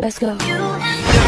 Let's go.